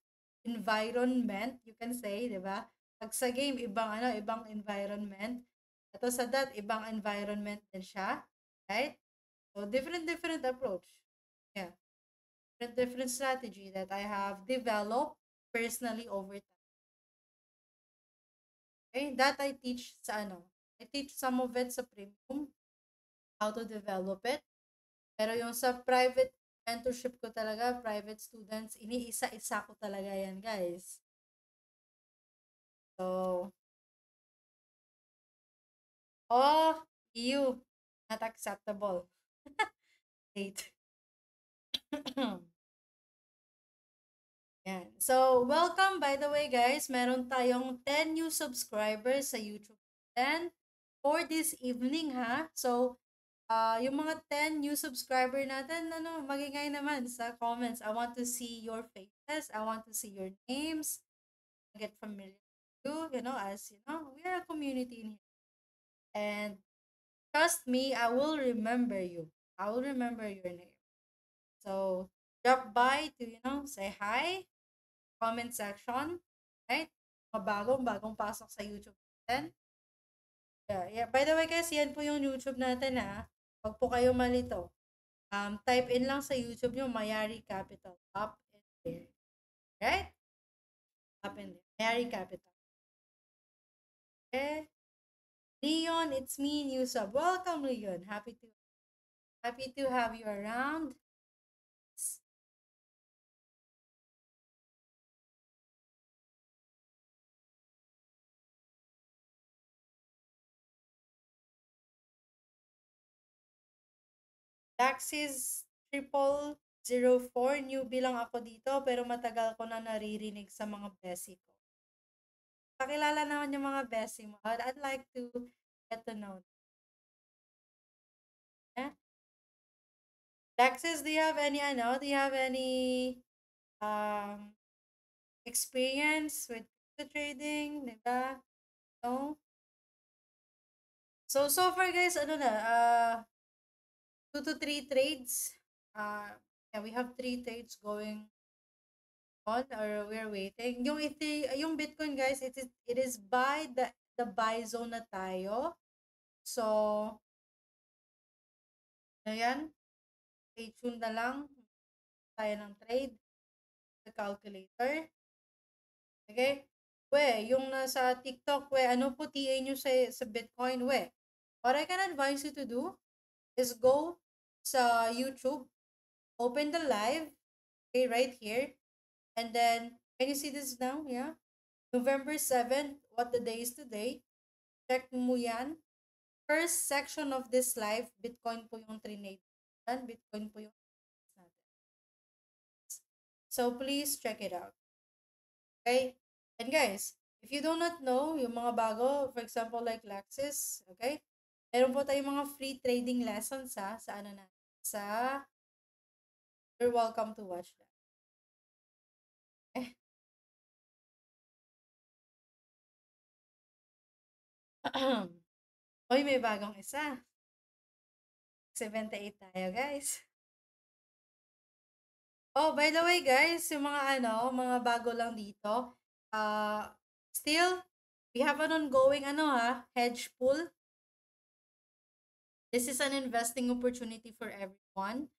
A: environment, you can say, 'di ba? Pag sa game ibang ano, ibang environment. Ito sa that ibang environment din siya, right? So different different approach. Yeah. Different different strategy that I have developed personally over time. Okay, that I teach sa ano. I teach some of it sa premium how to develop it. Pero yung sa private mentorship ko talaga, private students, iniisa-isa ko talaga yan, guys. So, oh, you, not acceptable. Wait. Yan. So, welcome by the way guys. Meron tayong 10 new subscribers sa YouTube 10 for this evening ha. So, uh, yung mga 10 new subscriber natin, ano, magingay naman sa comments. I want to see your faces. I want to see your names. Get familiar with you, you know, as, you know, we are a community in here. And trust me, I will remember you. I will remember your name. So, drop by to, you know, say hi, comment section, right? Mga bagong, bagong pasok sa YouTube natin. Yeah, yeah. By the way guys, yan po yung YouTube natin ha. Huwag po kayo malito. Um, type in lang sa YouTube nyo, Mayari Capital. Up and there. Right? Up and there. Mayari Capital. Okay. Leon, it's me, new sub. Welcome, Leon. Happy to happy to have you around. Daxis triple zero four, newbie lang ako dito, pero matagal ko na naririnig sa mga besi ko. Pakilala naman yung mga besi mo. I'd, I'd like to get to know them. Yeah? Daxis, do you have any, ano, do you have any um, experience with the trading, di? No? So, so far guys, ano na, uh, two to three trades. Uh, yeah, we have three trades going on or we're waiting. Yung, iti, yung Bitcoin guys, it is, it is by the the buy zone na tayo. So, ayan. Stay tuned na lang. Tayo ng trade. The calculator. Okay? We, yung nasa TikTok, we, ano po TA nyo sa, sa Bitcoin, we? What I can advise you to do is go sa YouTube, open the live, okay, right here, and then, can you see this now? Yeah? November 7th, what the day is today. Check mo yan. First section of this live, Bitcoin po yung trinade. Bitcoin po yung. So, please check it out. Okay? And guys, if you do not know, yung mga bago, for example, like Lexis, okay? Meron po tayong mga free trading lessons ha, sa ano na, sa, you're welcome to watch that. Eh. Hoy, may bagong isa. 78 tayo, guys. Oh, by the way, guys, yung mga ano, mga bago lang dito, uh, still, we have an ongoing, ano ha, hedge pool. This is an investing opportunity for everyone.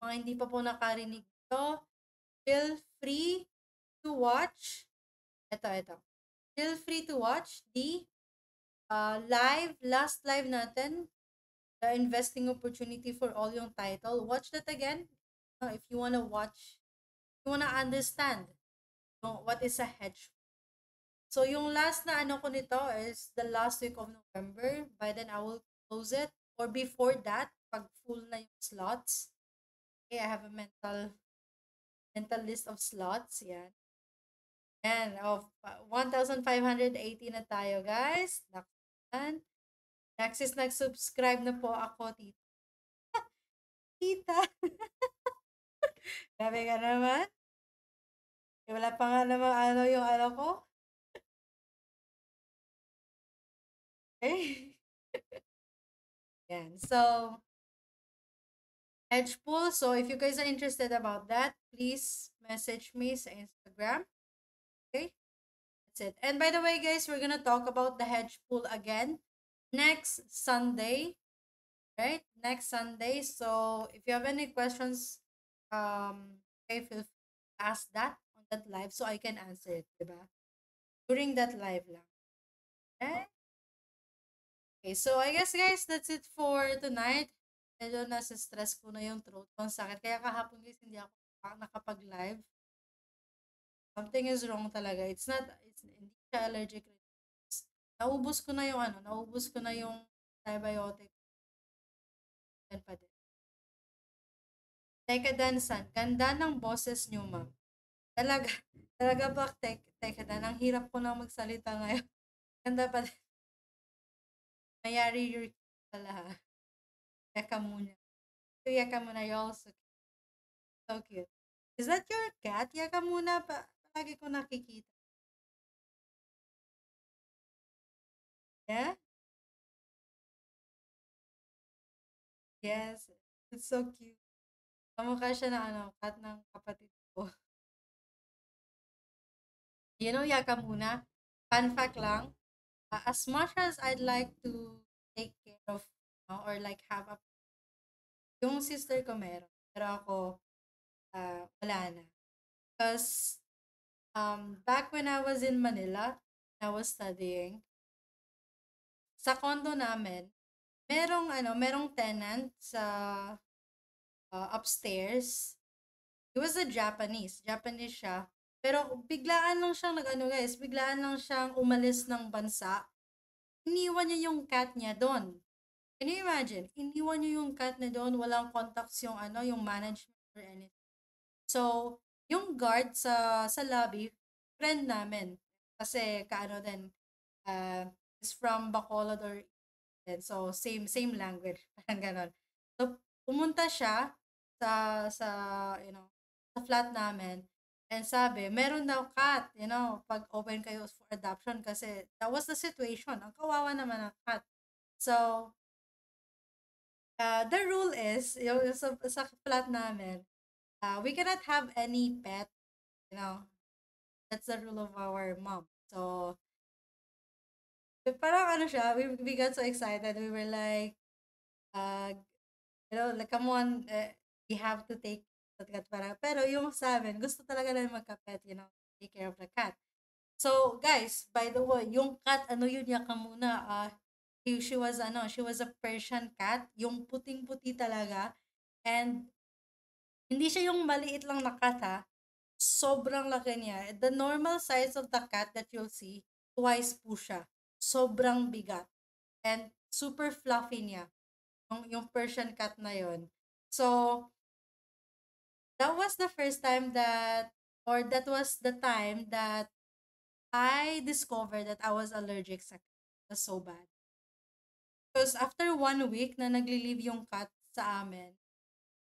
A: Mga hindi pa po nakarinig ito, feel free to watch. Ito, ito. Feel free to watch the uh, live, last live natin, the investing opportunity for all yung title. Watch that again uh, if you want to watch, you want to understand what is a hedge So, yung last na ano ko nito is the last week of November. By then, I will close it. Or before that, pag full na yung slots. Okay, I have a mental mental list of slots. Yan. And of uh, 1,580 na tayo, guys. Next, next is nag-subscribe na po ako, tita. tita. Grabe ka naman. Wala pa nga naman ano yung ano ko. Okay. So, hedge pool. So, if you guys are interested about that, please message me sa Instagram. Okay? That's it. And by the way, guys, we're gonna talk about the hedge pool again next Sunday. Right? Next Sunday. So, if you have any questions, um, okay, feel free to ask that on that live so I can answer it, diba? During that live lang. Okay? Okay, so I guess guys, that's it for tonight. Medyo nasa stress ko na yung throat ko. sakit. Kaya kahapon guys, hindi ako nakapag-live. Something is wrong talaga. It's not, it's, hindi siya allergic. Naubos ko na yung ano, naubos ko na yung antibiotic. Yan pa din. Teka Dansan, ganda ng boses niyo, ma'am. Talaga, talaga ba, tek, teka Dan, ang hirap ko na magsalita ngayon. Ganda pa din. Mayari your pala ha. Yaka muna. So, yaka muna, you're also. So cute. Is that your cat? Yaka muna pa. Palagi ko nakikita. Yeah? Yes. It's so cute. Kamukha siya na ano, cat ng kapatid ko. You know, yaka muna. Fun fact lang, uh, as much as I'd like to take care of uh, or like have a yung sister ko meron pero ako uh, wala na. Because um back when I was in Manila I was studying sa condo namin merong ano merong tenant sa uh, upstairs. He was a Japanese Japanese siya pero biglaan lang siyang nag-ano guys, biglaan lang siyang umalis ng bansa. Iniwan niya yung cat niya doon. Can you imagine? Iniwan niya yung cat niya doon, walang contacts yung ano, yung management or anything. So, yung guard sa sa lobby, friend namin. Kasi kaano din, uh, is from Bacolod or so same same language, parang ganon. So, pumunta siya sa sa you know, sa flat namin And sabi, meron daw cat, you know, pag open kayo for adoption kasi that was the situation. Ang kawawa naman ng cat. So, uh, the rule is, yung sa, sa flat namin, uh, we cannot have any pet, you know. That's the rule of our mom. So, parang ano siya, we, we got so excited. We were like, uh, you know, like, come on, uh, we have to take cat para. Pero yung sa amin, gusto talaga namin magka-pet, you know, take care of the cat. So, guys, by the way, yung cat, ano yun niya ka muna, uh, she was, ano, she was a Persian cat, yung puting-puti talaga, and hindi siya yung maliit lang na cat, ha, sobrang laki niya. The normal size of the cat that you'll see, twice po siya. Sobrang bigat. And super fluffy niya. Yung, yung Persian cat na yon. So, that was the first time that, or that was the time that I discovered that I was allergic sa cat. Was so bad. Because after one week na nagli-leave yung cat sa amin,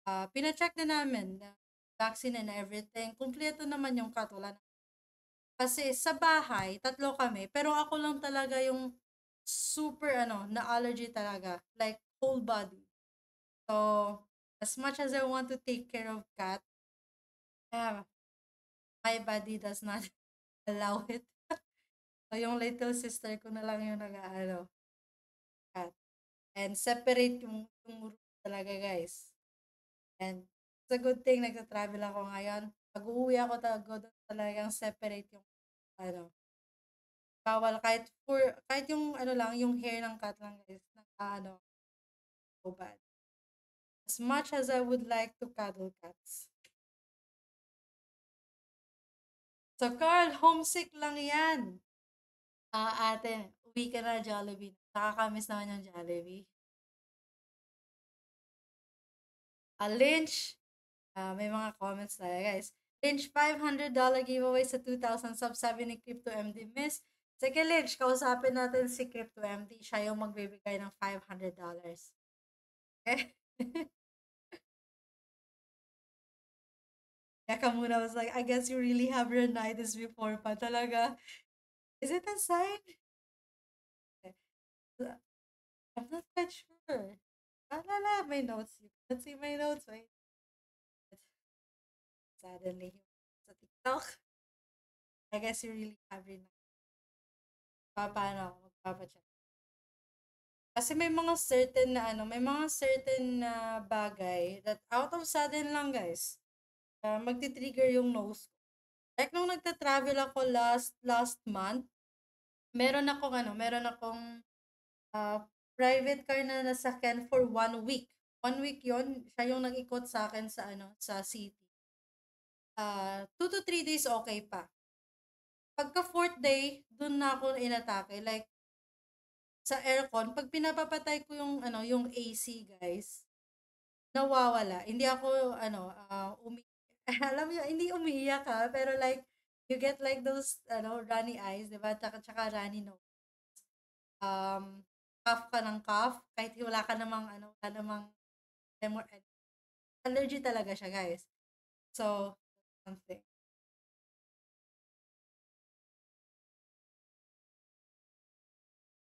A: uh, pina-check na namin na vaccine and everything. Kumpleto naman yung cat. Wala na. Kasi sa bahay, tatlo kami. Pero ako lang talaga yung super, ano, na allergy talaga. Like, whole body. So, as much as I want to take care of cat, yeah, my body does not allow it. so, yung little sister ko na lang yung nag-ano, cat. And separate yung, yung room talaga, guys. And it's a good thing nagta-travel ako ngayon. Pag uuwi ako talaga, talagang separate yung, ano, bawal kahit for, kahit yung, ano lang, yung hair ng cat lang, guys, na, ano, so bad. As much as I would like to cuddle cats. So, Carl, homesick lang yan. Ah, ate, uwi ka na Jollibee. Nakakamiss naman yung Jollibee. Ah, Lynch, ah, may mga comments tayo, guys. Lynch, $500 giveaway sa 2,000 subs, sabi ni Crypto MD. Miss, sige Lynch, kausapin natin si Crypto MD. Siya yung magbibigay ng $500. Okay? I was like, I guess you really have rhinitis before pa talaga. Is it a sign? I'm not quite sure. La, la, my notes. You can see my notes, wait. Suddenly, sa TikTok. I guess you really have rhinitis. Pa, paano ako magpapacheck? Kasi may mga certain na ano, may mga certain na bagay that out of sudden lang, guys uh, magti-trigger yung nose ko. Like nung nagta-travel ako last last month, meron akong ano, meron akong uh, private car na nasakyan for one week. One week yon siya yung nag-ikot sa akin sa ano, sa city. Uh, two to three days okay pa. Pagka fourth day, dun na ako inatake. Like, sa aircon, pag pinapapatay ko yung, ano, yung AC, guys, nawawala. Hindi ako, ano, uh, umi alam mo hindi umiiyak ka, pero like, you get like those, ano, runny eyes, di ba? Tsaka, tsaka runny nose. Um, cough ka ng cough, kahit wala ka namang, ano, wala namang, allergy talaga siya, guys. So, something.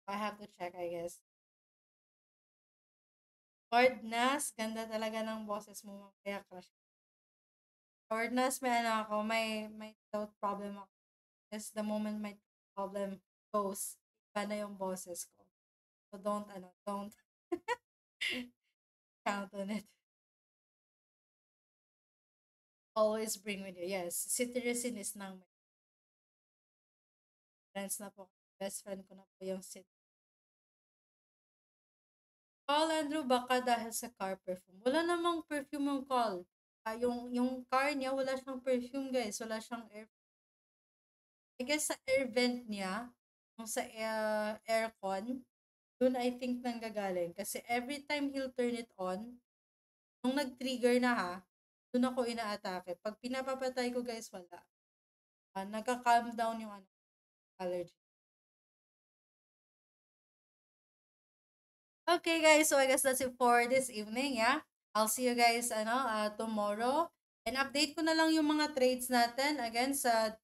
A: I have to check, I guess. Lord Nas, ganda talaga ng boses mo, kaya crush Or nas may ano ako, may, may throat problem ako. Because the moment my problem goes, iba na yung boses ko. So don't, ano, don't count on it. Always bring with you. Yes, cetirizine is nang may friends na po. Best friend ko na po yung sit. Call Andrew baka dahil sa car perfume. Wala namang perfume yung call ah, yung, yung car niya, wala siyang perfume, guys. Wala siyang air. I guess sa air vent niya, yung sa uh, aircon, dun I think nang gagaling. Kasi every time he'll turn it on, nung nag-trigger na ha, dun ako inaatake. Pag pinapapatay ko, guys, wala. Uh, nagka-calm down yung ano, allergy. Okay, guys. So, I guess that's it for this evening, yeah? I'll see you guys ano, uh, tomorrow. And update ko na lang yung mga trades natin again sa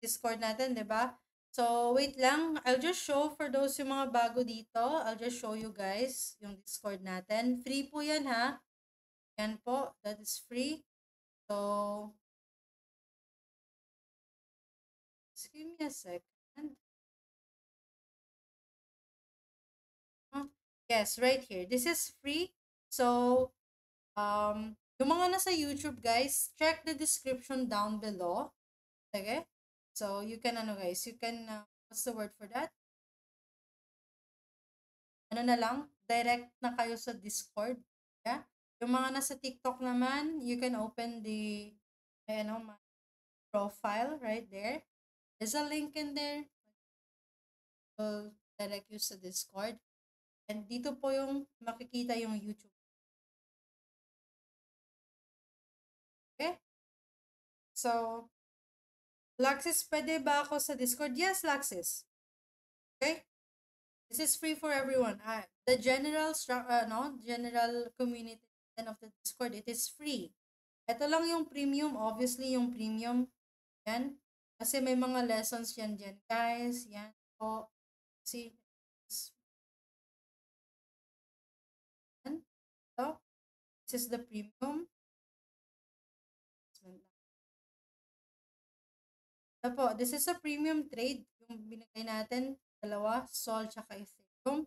A: Discord natin, 'di ba? So, wait lang. I'll just show for those yung mga bago dito. I'll just show you guys yung Discord natin. Free po yan, ha? Yan po. That is free. So, just me a second. Yes, right here. This is free. So, um, yung mga nasa YouTube, guys, check the description down below. Okay? So, you can, ano guys, you can, uh, what's the word for that? Ano na lang, direct na kayo sa Discord. Yeah? Yung mga nasa TikTok naman, you can open the, ano, my profile right there. There's a link in there. So, direct you sa Discord. And dito po yung makikita yung YouTube. So, Laxis, pwede ba ako sa Discord? Yes, Laxis. Okay? This is free for everyone. Uh, the general uh, no, general community of the Discord, it is free. Ito lang yung premium, obviously yung premium. Yan. Kasi may mga lessons yan dyan, guys. Yan po. See, this is the premium. Ito po, this is a premium trade. Yung binigay natin, dalawa, Sol tsaka Ethereum.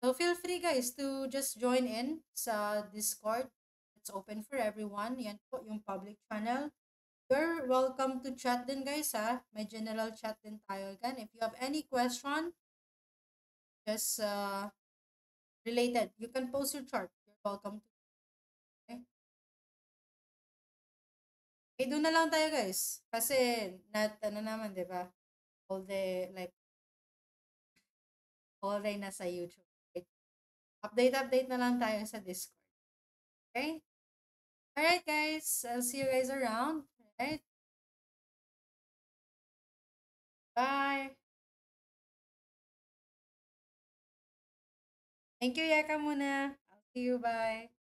A: So, feel free guys to just join in sa Discord. It's open for everyone. Yan po, yung public channel. You're welcome to chat din guys ha. May general chat din tayo again. If you have any question, just uh, related. You can post your chart. You're welcome to. Okay, doon na lang tayo guys. Kasi, not, ano naman, di ba? All day, like, all day na sa YouTube. Okay? Update, update na lang tayo sa Discord. Okay? Alright guys, I'll see you guys around. Alright? Bye! Thank you, Yaka muna. I'll see you. Bye.